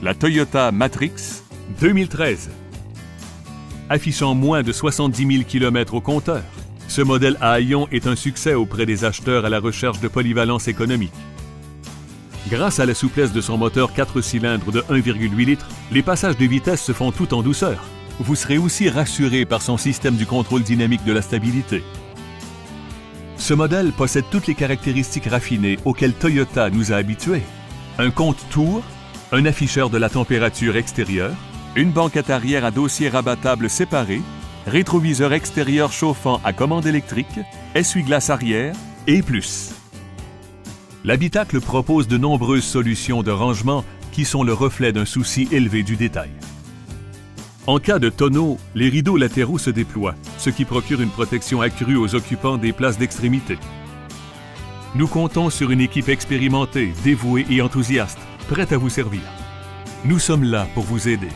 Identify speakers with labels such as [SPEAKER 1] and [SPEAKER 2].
[SPEAKER 1] la Toyota Matrix 2013. Affichant moins de 70 000 km au compteur, ce modèle à haillons est un succès auprès des acheteurs à la recherche de polyvalence économique. Grâce à la souplesse de son moteur 4 cylindres de 1,8 litres, les passages de vitesse se font tout en douceur. Vous serez aussi rassuré par son système du contrôle dynamique de la stabilité. Ce modèle possède toutes les caractéristiques raffinées auxquelles Toyota nous a habitués. Un compte-tour, un afficheur de la température extérieure, une banquette arrière à dossier rabattable séparé, rétroviseur extérieur chauffant à commande électrique, essuie-glace arrière et plus. L'habitacle propose de nombreuses solutions de rangement qui sont le reflet d'un souci élevé du détail. En cas de tonneau, les rideaux latéraux se déploient, ce qui procure une protection accrue aux occupants des places d'extrémité. Nous comptons sur une équipe expérimentée, dévouée et enthousiaste, prête à vous servir. Nous sommes là pour vous aider.